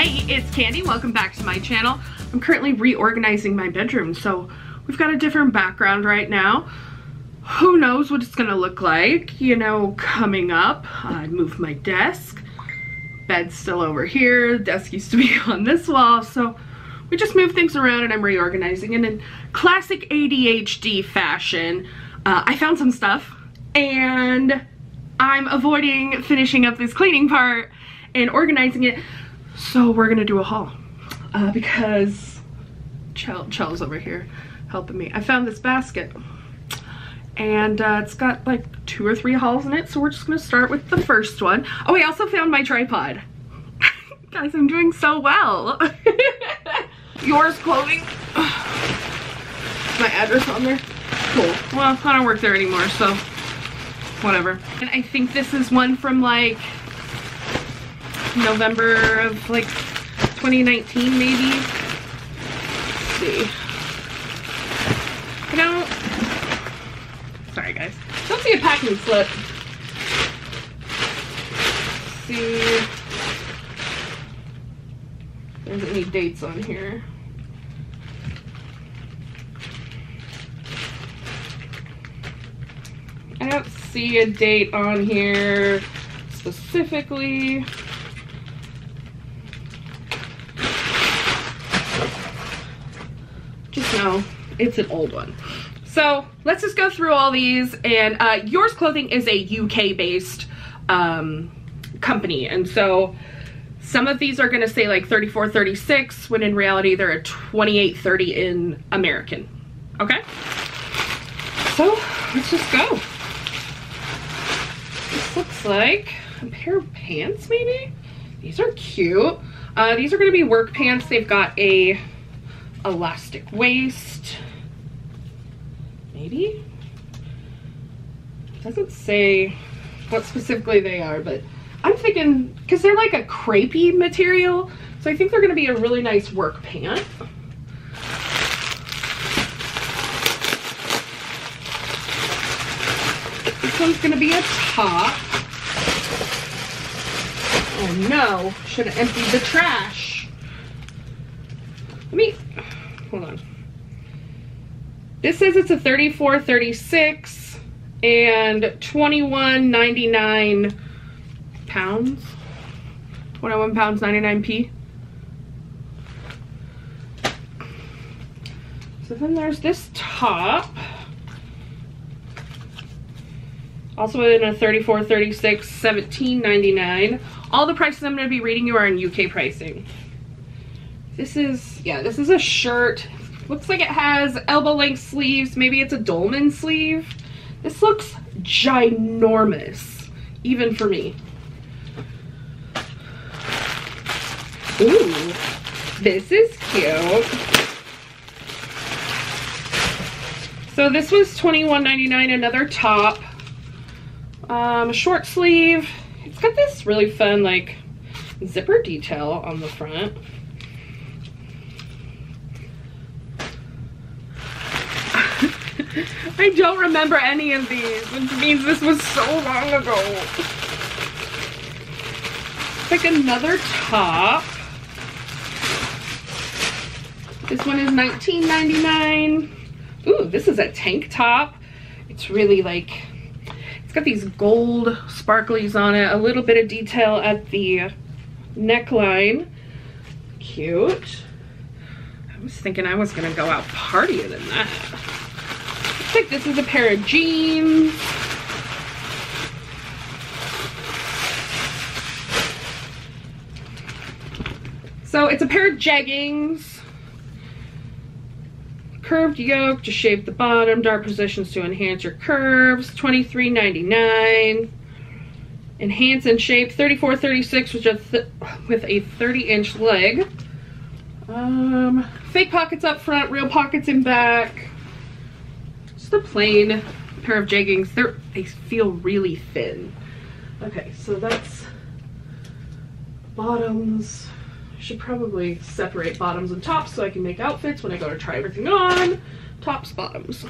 Hey, it's Kandy. Welcome back to my channel. I'm currently reorganizing my bedroom, so we've got a different background right now. Who knows what it's gonna look like, you know, coming up. I moved my desk. Bed's still over here. Desk used to be on this wall, so we just moved things around and I'm reorganizing. And in classic ADHD fashion, uh, I found some stuff and I'm avoiding finishing up this cleaning part and organizing it so we're gonna do a haul uh, because Chell, Chell's over here helping me. I found this basket and uh, it's got like two or three hauls in it. So we're just gonna start with the first one. Oh, I also found my tripod. Guys, I'm doing so well. Yours clothing. my address on there. Cool. Well, I don't work there anymore, so whatever. And I think this is one from like November of like 2019 maybe. Let's see. I don't, sorry guys. Don't see a packing slip. Let's see. There's any dates on here. I don't see a date on here specifically. Just know it's an old one. So let's just go through all these and uh, Yours Clothing is a UK based um, company and so some of these are gonna say like 34, 36 when in reality they're a 28, 30 in American, okay? So let's just go. This looks like a pair of pants maybe? These are cute. Uh, these are gonna be work pants. They've got a elastic waist. Maybe? Doesn't say what specifically they are, but I'm thinking, because they're like a crepey material, so I think they're gonna be a really nice work pant. This one's gonna be a top. Oh no, should have emptied the trash. Let me, hold on. This says it's a 34, 36 and 21.99 pounds. 21 pounds 99p. So then there's this top. Also in a 34, 36, 17.99. All the prices I'm going to be reading you are in UK pricing. This is, yeah, this is a shirt. Looks like it has elbow length sleeves. Maybe it's a dolman sleeve. This looks ginormous, even for me. Ooh, this is cute. So this was $21.99, another top. Um, short sleeve. It's got this really fun, like, zipper detail on the front. I don't remember any of these, which means this was so long ago. It's like another top. This one is $19.99. Ooh, this is a tank top. It's really like, it's got these gold sparklies on it, a little bit of detail at the neckline. Cute. I was thinking I was gonna go out partying in that. This is a pair of jeans. So it's a pair of jeggings. Curved yoke to shape the bottom, dark positions to enhance your curves, $23.99. Enhance and shape, 34 36 with, a with a 30 inch leg. Um, fake pockets up front, real pockets in back. Just a plain pair of jeggings. They're, they feel really thin. Okay, so that's bottoms. I should probably separate bottoms and tops so I can make outfits when I go to try everything on. Tops, bottoms.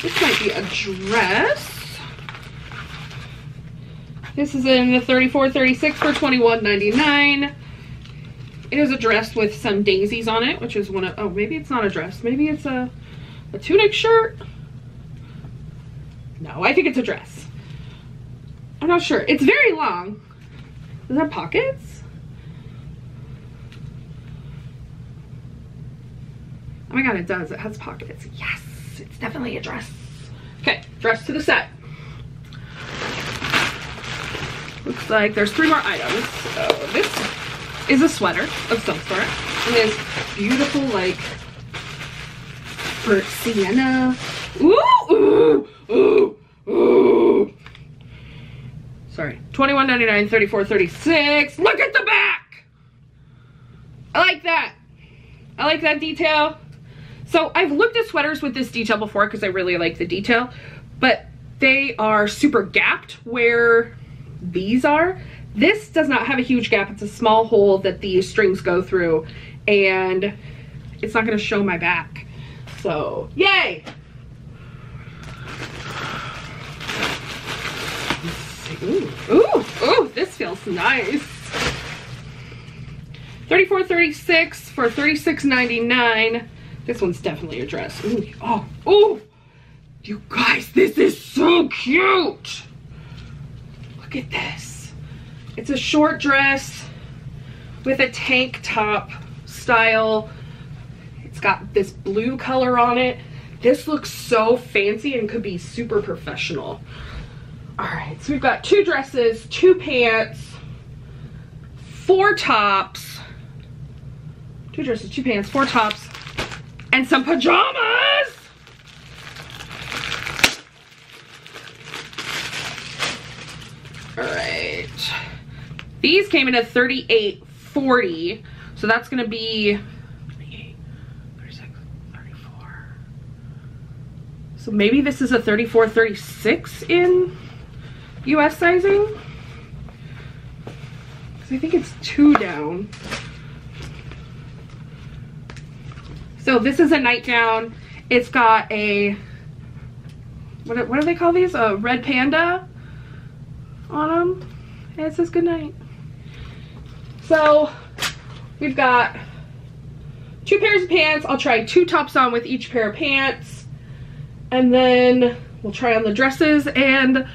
This might be a dress. This is in the 34, 36 for 21.99. It is a dress with some daisies on it, which is one of, oh, maybe it's not a dress. Maybe it's a, a tunic shirt. No, I think it's a dress. I'm not sure. It's very long. Does it have pockets? Oh my god, it does. It has pockets. Yes, it's definitely a dress. Okay, dress to the set. Looks like there's three more items. So this is a sweater of some sort. And it's beautiful, like, for sienna. Ooh, ooh, ooh, ooh. Sorry. 21.99, 34, 36. Look at the back! I like that. I like that detail. So I've looked at sweaters with this detail before because I really like the detail, but they are super gapped where these are. This does not have a huge gap. It's a small hole that the strings go through and it's not gonna show my back. So, yay! Ooh, ooh, ooh, this feels nice. 34 36 for 36.99. This one's definitely a dress. Ooh, oh, ooh. You guys, this is so cute. Look at this. It's a short dress with a tank top style. It's got this blue color on it. This looks so fancy and could be super professional. All right, so we've got two dresses, two pants, four tops, two dresses, two pants, four tops, and some pajamas. All right. These came in at 38.40. So that's gonna be 36, 34. So maybe this is a 34, 36 in US sizing. Because I think it's two down. So this is a nightgown. It's got a, what, what do they call these? A red panda on them. And it says good night. So we've got two pairs of pants. I'll try two tops on with each pair of pants. And then we'll try on the dresses and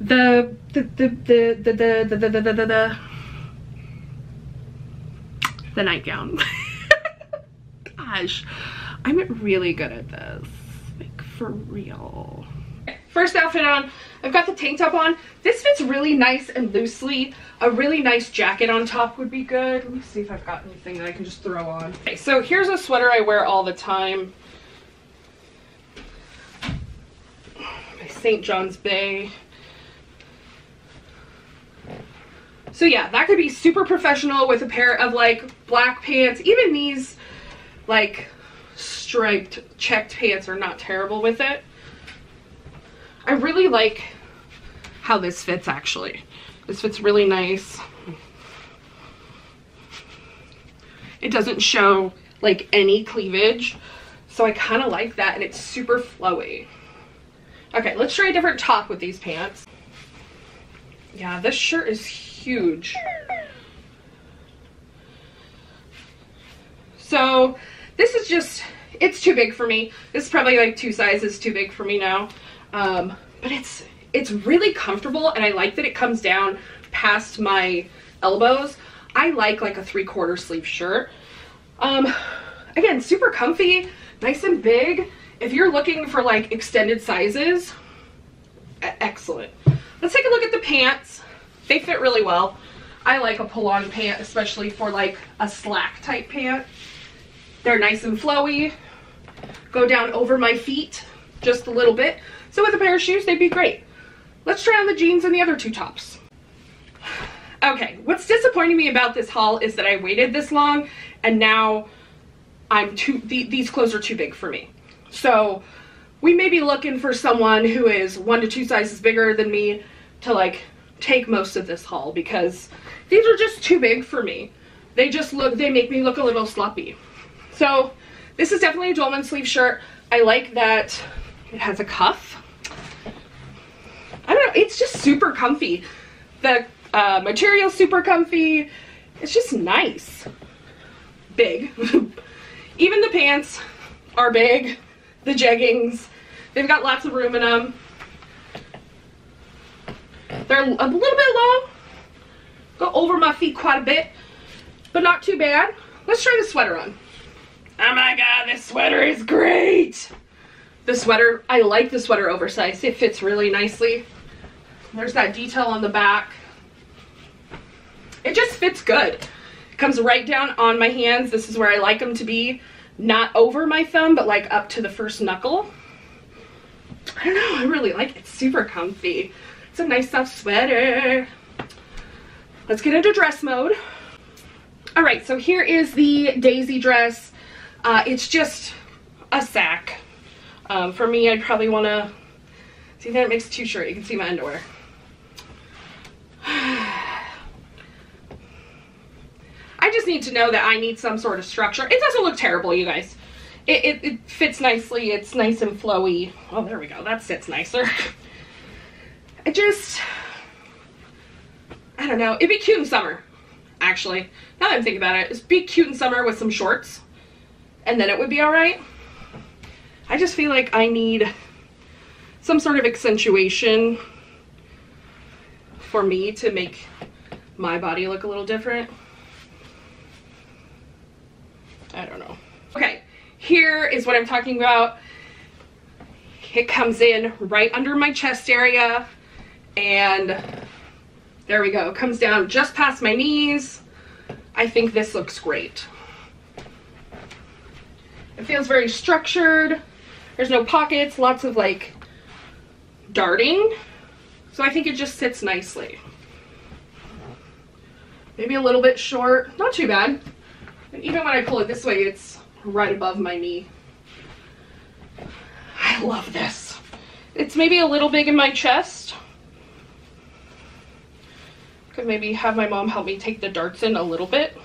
the the the the the the the the the, the, the, the, nightgown. Gosh, I'm really good at this. Like for real. First outfit on, I've got the tank top on. This fits really nice and loosely. A really nice jacket on top would be good. Let me see if I've got anything that I can just throw on. Okay, so here's a sweater I wear all the time. My St. John's Bay. So yeah, that could be super professional with a pair of like black pants. Even these like striped checked pants are not terrible with it. I really like how this fits actually. This fits really nice. It doesn't show like any cleavage. So I kind of like that and it's super flowy. Okay, let's try a different top with these pants. Yeah, this shirt is huge. So this is just, it's too big for me. This is probably like two sizes too big for me now. Um, but it's, it's really comfortable and I like that it comes down past my elbows. I like like a three quarter sleeve shirt. Um, again, super comfy, nice and big. If you're looking for like extended sizes, excellent. Let's take a look at the pants. They fit really well. I like a pull-on pant, especially for like a slack type pant. They're nice and flowy, go down over my feet just a little bit. So with a pair of shoes, they'd be great. Let's try on the jeans and the other two tops. Okay, what's disappointing me about this haul is that I waited this long and now I'm too, th these clothes are too big for me. So we may be looking for someone who is one to two sizes bigger than me to like take most of this haul because these are just too big for me. They just look, they make me look a little sloppy. So this is definitely a dolman sleeve shirt. I like that it has a cuff. It's just super comfy. The uh, material's super comfy. It's just nice. Big. Even the pants are big. The jeggings. They've got lots of room in them. They're a little bit long. Go over my feet quite a bit. But not too bad. Let's try the sweater on. Oh my god, this sweater is great! The sweater, I like the sweater oversized. It fits really nicely. There's that detail on the back. It just fits good. It comes right down on my hands. This is where I like them to be. Not over my thumb, but like up to the first knuckle. I don't know, I really like it. It's super comfy. It's a nice soft sweater. Let's get into dress mode. All right, so here is the Daisy dress. Uh, it's just a sack. Um, for me, I'd probably want to, see that it makes it too short. You can see my underwear. Just need to know that I need some sort of structure. It doesn't look terrible, you guys. It, it, it fits nicely. It's nice and flowy. Oh, there we go. That sits nicer. I just, I don't know. It'd be cute in summer, actually. Now that I'm thinking about it, it'd be cute in summer with some shorts. And then it would be all right. I just feel like I need some sort of accentuation for me to make my body look a little different. I don't know. Okay, here is what I'm talking about. It comes in right under my chest area and there we go. It comes down just past my knees. I think this looks great. It feels very structured. There's no pockets, lots of like darting. So I think it just sits nicely. Maybe a little bit short, not too bad. And even when I pull it this way, it's right above my knee. I love this. It's maybe a little big in my chest. Could maybe have my mom help me take the darts in a little bit.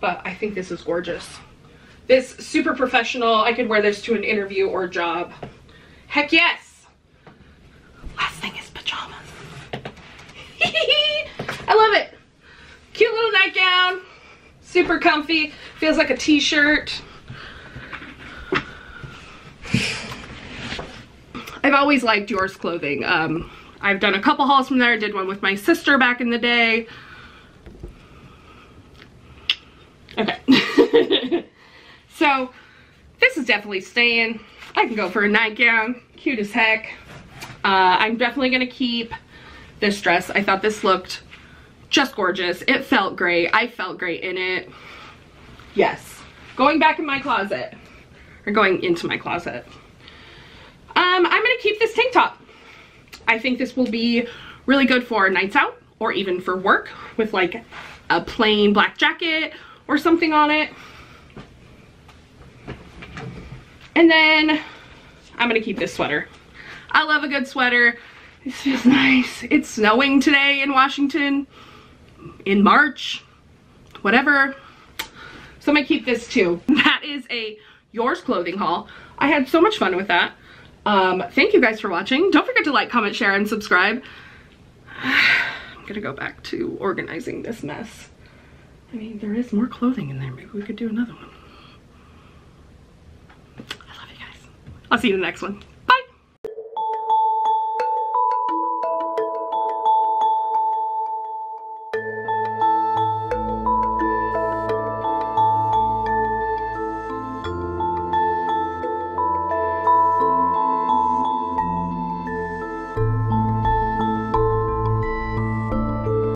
But I think this is gorgeous. This super professional. I could wear this to an interview or job. Heck yes. Last thing is pajamas. I love it. Cute little nightgown. Super comfy. Feels like a t-shirt. I've always liked Yours clothing. Um, I've done a couple hauls from there. I did one with my sister back in the day. Okay. so this is definitely staying. I can go for a nightgown. Cute as heck. Uh, I'm definitely going to keep this dress. I thought this looked just gorgeous. It felt great. I felt great in it. Yes. Going back in my closet. Or going into my closet. Um, I'm going to keep this tank top. I think this will be really good for nights out or even for work with like a plain black jacket or something on it. And then I'm gonna keep this sweater. I love a good sweater. This feels nice. It's snowing today in Washington in March, whatever. So I'm gonna keep this too. That is a Yours clothing haul. I had so much fun with that. Um, thank you guys for watching. Don't forget to like, comment, share, and subscribe. I'm gonna go back to organizing this mess. I mean, there is more clothing in there. Maybe we could do another one. I love you guys. I'll see you in the next one.